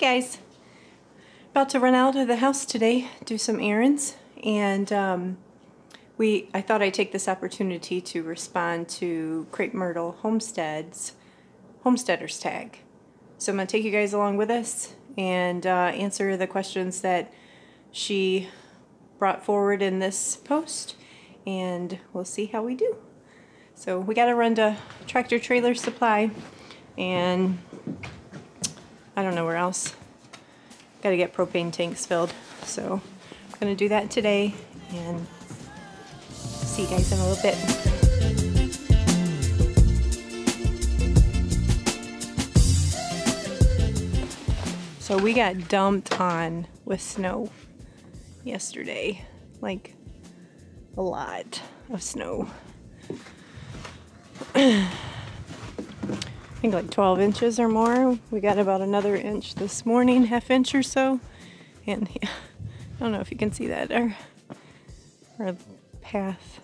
guys, about to run out of the house today, do some errands, and um, we I thought I'd take this opportunity to respond to Crape Myrtle Homestead's Homesteaders tag. So I'm gonna take you guys along with us and uh, answer the questions that she brought forward in this post, and we'll see how we do. So we gotta run to Tractor Trailer Supply, and I don't know where else. Got to get propane tanks filled. So I'm going to do that today and see you guys in a little bit. So we got dumped on with snow yesterday. Like a lot of snow. I think like 12 inches or more. We got about another inch this morning, half inch or so. And yeah, I don't know if you can see that, our, our path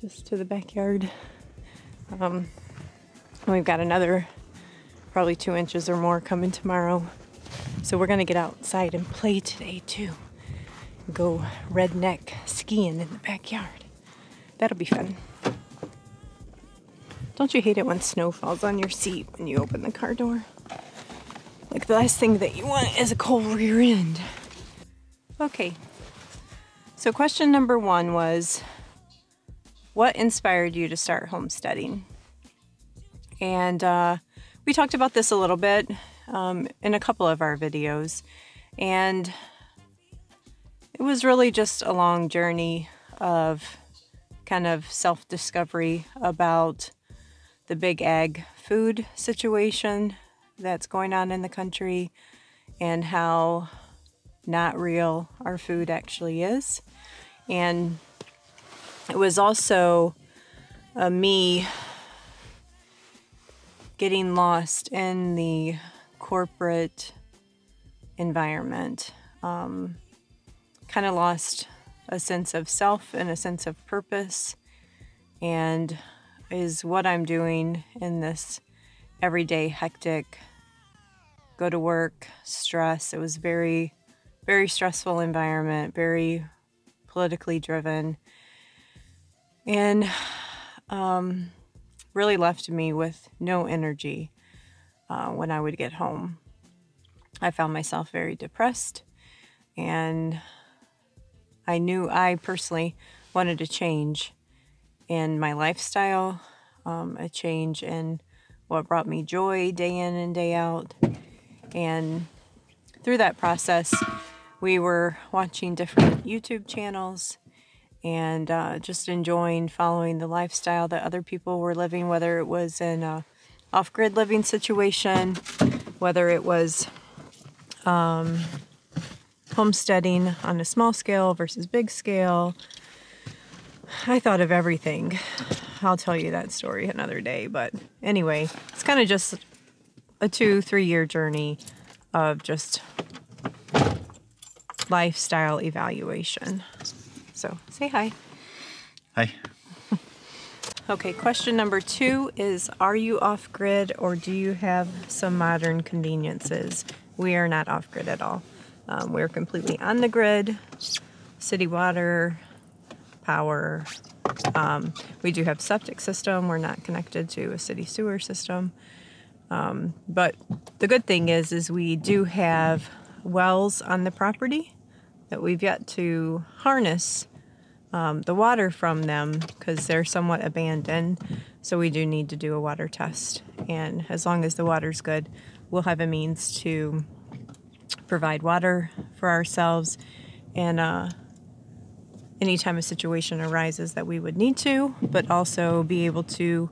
just to the backyard. Um, we've got another probably two inches or more coming tomorrow. So we're gonna get outside and play today too. Go redneck skiing in the backyard. That'll be fun. Don't you hate it when snow falls on your seat when you open the car door? Like the last thing that you want is a cold rear end. Okay, so question number one was what inspired you to start homesteading? And uh, we talked about this a little bit um, in a couple of our videos, and it was really just a long journey of kind of self discovery about the big ag food situation that's going on in the country and how not real our food actually is. And it was also uh, me getting lost in the corporate environment. Um, kind of lost a sense of self and a sense of purpose. And is what I'm doing in this everyday hectic go to work stress. It was very, very stressful environment, very politically driven, and um, really left me with no energy uh, when I would get home. I found myself very depressed, and I knew I personally wanted to change in my lifestyle, um, a change in what brought me joy day in and day out. And through that process, we were watching different YouTube channels and uh, just enjoying following the lifestyle that other people were living, whether it was in a off grid living situation, whether it was um, homesteading on a small scale versus big scale, I thought of everything. I'll tell you that story another day. But anyway, it's kind of just a two, three year journey of just lifestyle evaluation. So say hi. Hi. Okay, question number two is Are you off grid or do you have some modern conveniences? We are not off grid at all. Um, we're completely on the grid, city water, power. Um, we do have septic system. We're not connected to a city sewer system. Um, but the good thing is, is we do have wells on the property that we've yet to harness um, the water from them because they're somewhat abandoned. So we do need to do a water test. And as long as the water's good, we'll have a means to provide water for ourselves and uh, anytime a situation arises that we would need to, but also be able to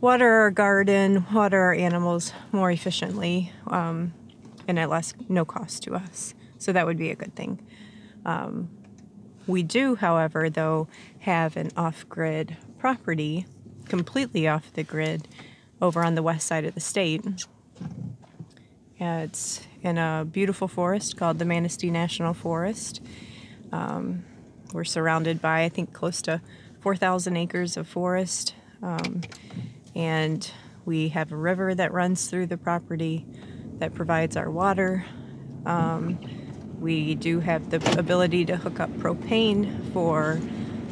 water our garden, water our animals more efficiently, um, and at less no cost to us. So that would be a good thing. Um, we do, however, though, have an off-grid property, completely off the grid, over on the west side of the state. Yeah, it's in a beautiful forest called the Manistee National Forest. Um, we're surrounded by, I think, close to 4,000 acres of forest. Um, and we have a river that runs through the property. that provides our water. Um, we do have the ability to hook up propane for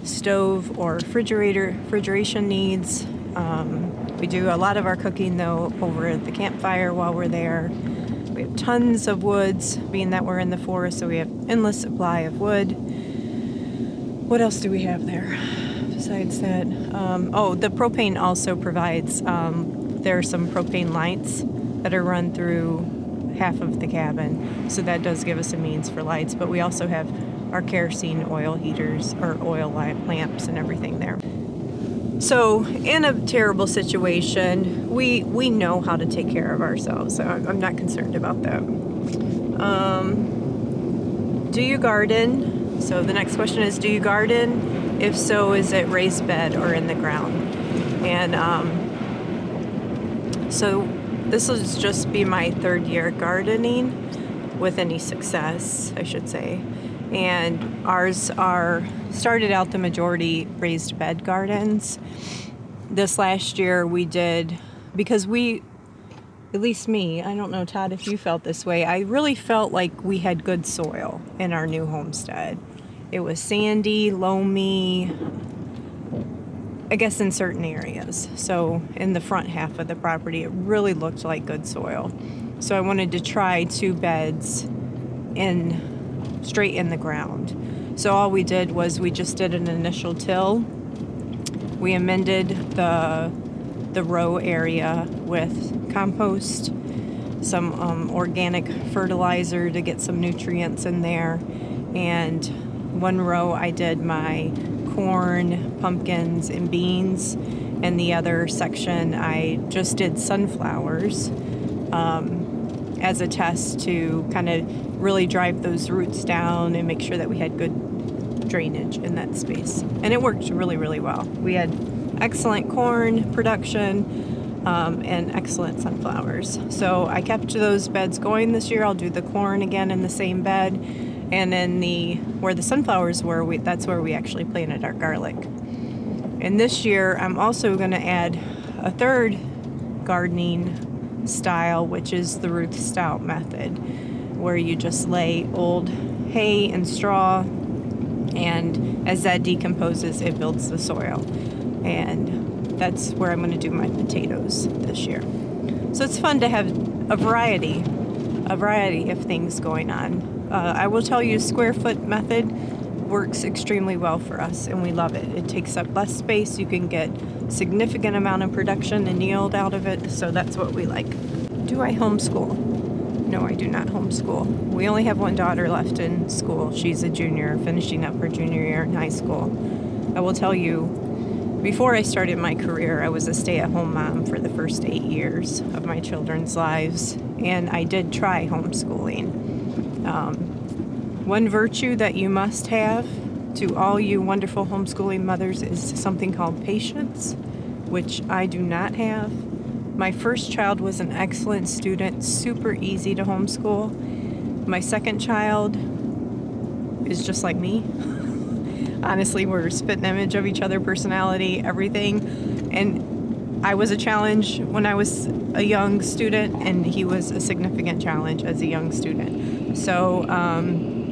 stove or refrigerator refrigeration needs. Um, we do a lot of our cooking though over at the campfire while we're there. We have tons of woods, being that we're in the forest, so we have endless supply of wood. What else do we have there besides that? Um, oh, the propane also provides. Um, there are some propane lights that are run through half of the cabin, so that does give us a means for lights. But we also have our kerosene oil heaters or oil lamps and everything there. So, in a terrible situation, we we know how to take care of ourselves. So I'm not concerned about that. Um, do you garden? So the next question is, do you garden? If so, is it raised bed or in the ground? And um, so this will just be my third year gardening with any success, I should say and ours are started out the majority raised bed gardens. This last year we did because we at least me, I don't know Todd if you felt this way. I really felt like we had good soil in our new homestead. It was sandy, loamy, I guess in certain areas. So in the front half of the property, it really looked like good soil. So I wanted to try two beds in straight in the ground. So all we did was we just did an initial till. We amended the the row area with compost, some um, organic fertilizer to get some nutrients in there, and one row I did my corn, pumpkins, and beans, and the other section I just did sunflowers. Um, as a test to kind of really drive those roots down and make sure that we had good drainage in that space. And it worked really, really well. We had excellent corn production um, and excellent sunflowers. So I kept those beds going this year. I'll do the corn again in the same bed. And then the where the sunflowers were, we, that's where we actually planted our garlic. And this year, I'm also going to add a third gardening style, which is the Ruth Stout method, where you just lay old hay and straw, and as that decomposes, it builds the soil. And that's where I'm going to do my potatoes this year. So it's fun to have a variety, a variety of things going on. Uh, I will tell you, square foot method works extremely well for us and we love it. It takes up less space. You can get significant amount of production and yield out of it. So that's what we like. Do I homeschool? No, I do not homeschool. We only have one daughter left in school. She's a junior, finishing up her junior year in high school. I will tell you, before I started my career, I was a stay at home mom for the first eight years of my children's lives, and I did try homeschooling. Um, one virtue that you must have to all you wonderful homeschooling mothers is something called patience, which I do not have. My first child was an excellent student, super easy to homeschool. My second child is just like me. Honestly, we're a spit image of each other, personality, everything. And I was a challenge when I was a young student, and he was a significant challenge as a young student. So, um,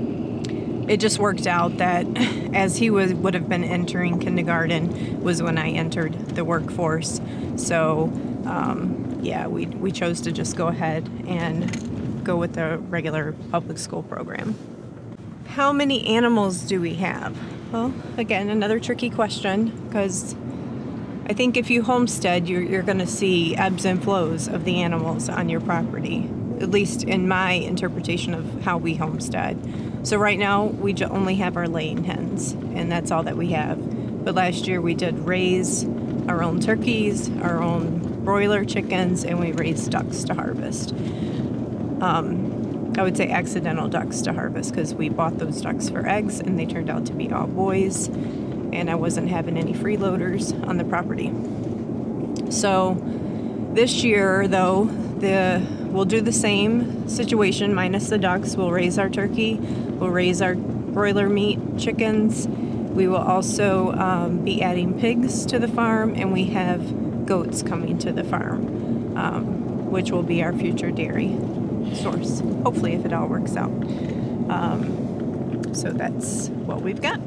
it just worked out that as he was would have been entering kindergarten was when I entered the workforce. So um, yeah, we we chose to just go ahead and go with the regular public school program. How many animals do we have? Well, again, another tricky question because I think if you homestead, you're, you're going to see ebbs and flows of the animals on your property, at least in my interpretation of how we homestead. So right now we only have our laying hens, and that's all that we have. But last year we did raise our own turkeys, our own broiler chickens, and we raised ducks to harvest. Um, I would say accidental ducks to harvest because we bought those ducks for eggs and they turned out to be all boys, and I wasn't having any freeloaders on the property. So this year, though, the we'll do the same situation minus the ducks. We'll raise our turkey, we'll raise our broiler meat chickens. We will also um, be adding pigs to the farm, and we have goats coming to the farm, um, which will be our future dairy. Source. Hopefully, if it all works out. Um, so that's what we've got.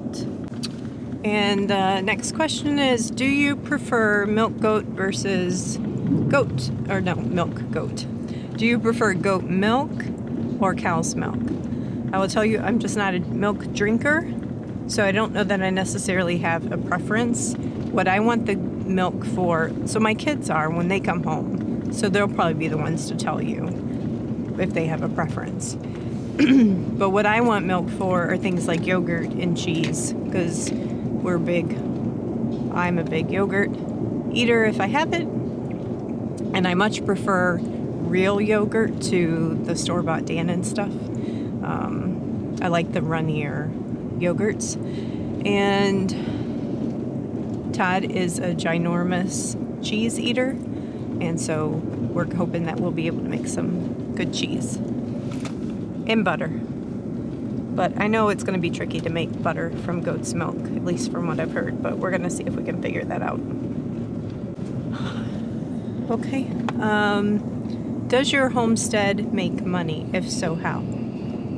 And uh, next question is Do you prefer milk goat versus goat? Or no, milk goat. Do you prefer goat milk or cow's milk? I will tell you, I'm just not a milk drinker, so I don't know that I necessarily have a preference. What I want the milk for, so my kids are when they come home, so they'll probably be the ones to tell you if they have a preference. but what I want milk for are things like yogurt and cheese, because we're big. I'm a big yogurt eater if I have it, and I much prefer real yogurt to the store bought Dannon stuff. Um, I like the runnier yogurts. And Todd is a ginormous cheese eater, and so we're hoping that we'll be able to make some good cheese and butter. But I know it's going to be tricky to make butter from goat's milk, at least from what I've heard, but we're going to see if we can figure that out. Okay. Um, does your homestead make money? If so, how?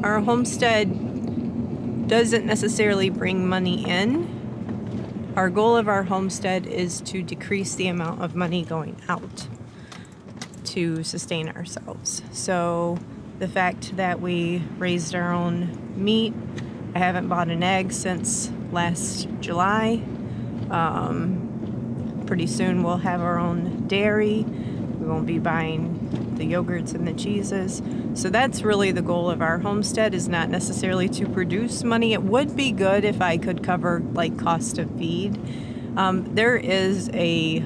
Our homestead doesn't necessarily bring money in. Our goal of our homestead is to decrease the amount of money going out to sustain ourselves. So the fact that we raised our own meat. I haven't bought an egg since last July. Um, pretty soon we'll have our own dairy. We won't be buying the yogurts and the cheeses. So that's really the goal of our homestead is not necessarily to produce money. It would be good if I could cover like cost of feed. Um, there is a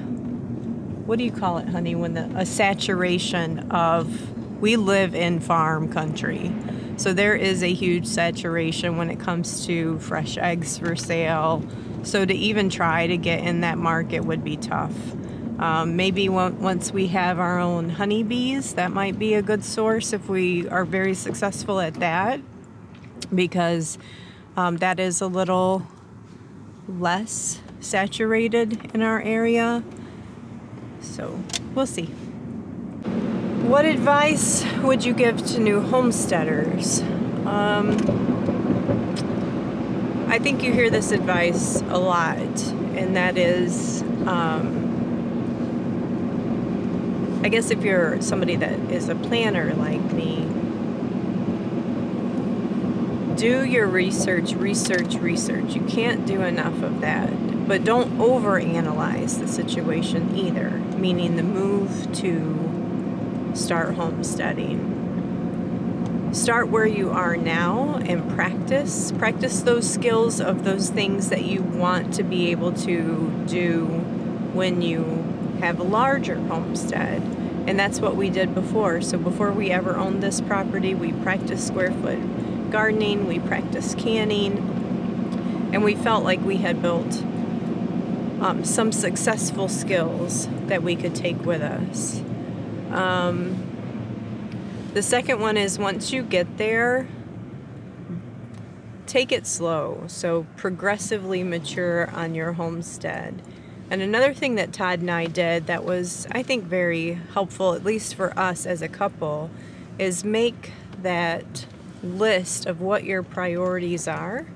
what do you call it, honey? When the a saturation of we live in farm country. So there is a huge saturation when it comes to fresh eggs for sale. So to even try to get in that market would be tough. Um, maybe once we have our own honeybees, that might be a good source if we are very successful at that, because um, that is a little less saturated in our area. So we'll see. What advice would you give to new homesteaders? Um, I think you hear this advice a lot, and that is um, I guess if you're somebody that is a planner like me, do your research, research, research. You can't do enough of that. But don't overanalyze the situation either, meaning the move to start homesteading. Start where you are now and practice. Practice those skills of those things that you want to be able to do when you have a larger homestead. And that's what we did before. So before we ever owned this property, we practiced square foot gardening, we practiced canning, and we felt like we had built um, some successful skills that we could take with us. Um, the second one is once you get there, take it slow. So progressively mature on your homestead. And another thing that Todd and I did that was, I think, very helpful, at least for us as a couple, is make that list of what your priorities are.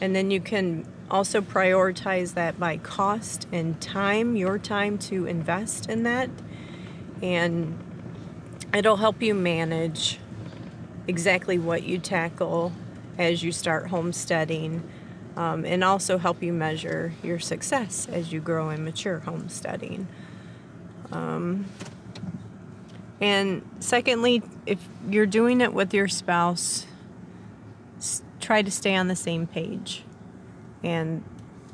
And then you can also prioritize that by cost and time, your time to invest in that and it'll help you manage exactly what you tackle as you start homesteading um, and also help you measure your success as you grow and mature homesteading. Um, and secondly, if you're doing it with your spouse, try to stay on the same page. And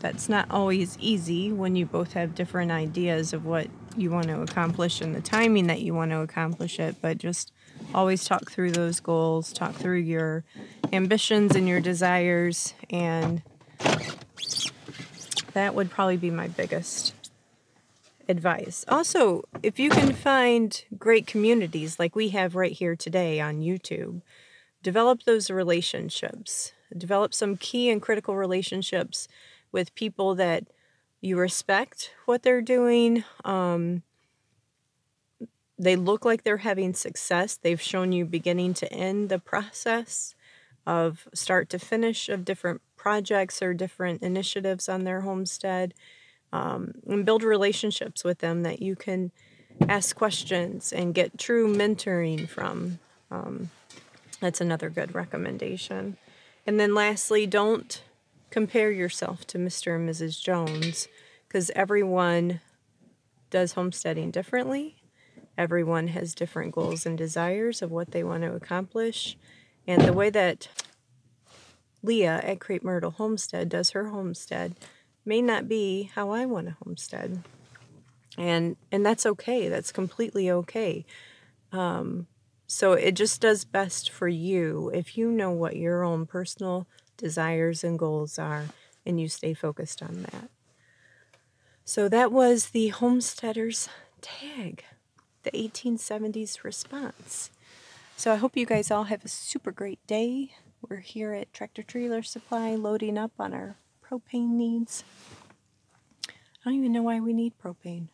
that's not always easy when you both have different ideas of what you want to accomplish and the timing that you want to accomplish it, but just always talk through those goals, talk through your ambitions and your desires, and that would probably be my biggest advice. Also, if you can find great communities like we have right here today on YouTube, develop those relationships. Develop some key and critical relationships with people that you respect what they're doing. Um, they look like they're having success. They've shown you beginning to end the process of start to finish of different projects or different initiatives on their homestead um, and build relationships with them that you can ask questions and get true mentoring from. Um, that's another good recommendation. And then lastly, don't compare yourself to Mr. and Mrs. Jones because everyone does homesteading differently. Everyone has different goals and desires of what they want to accomplish. And the way that Leah at Crape Myrtle Homestead does her homestead may not be how I want a homestead. And and that's okay. That's completely okay. Um, so it just does best for you if you know what your own personal desires and goals are and you stay focused on that. So that was the homesteader's tag, the 1870s response. So I hope you guys all have a super great day. We're here at Tractor Trailer Supply loading up on our propane needs. I don't even know why we need propane.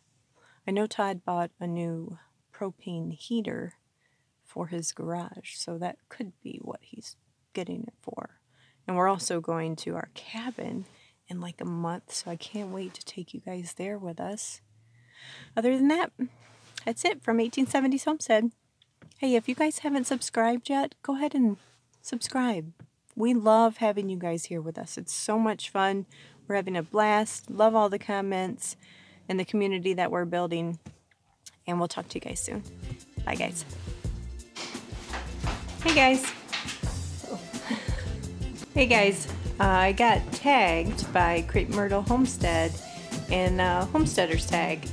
I know Todd bought a new propane heater for his garage, so that could be what he's getting it for. And we're also going to our cabin in like a month, so I can't wait to take you guys there with us. Other than that, that's it from 1870s Homestead. Hey, if you guys haven't subscribed yet, go ahead and subscribe. We love having you guys here with us. It's so much fun. We're having a blast. Love all the comments and the community that we're building. And we'll talk to you guys soon. Bye, guys. Hey, guys. Hey, guys. Uh, I got tagged by Crape Myrtle Homestead in uh, Homesteader's Tag.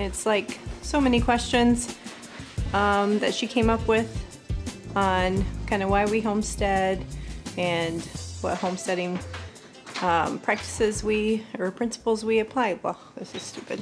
It's like so many questions um, that she came up with on kind of why we homestead and what homesteading um, practices we or principles we apply. Well, this is stupid.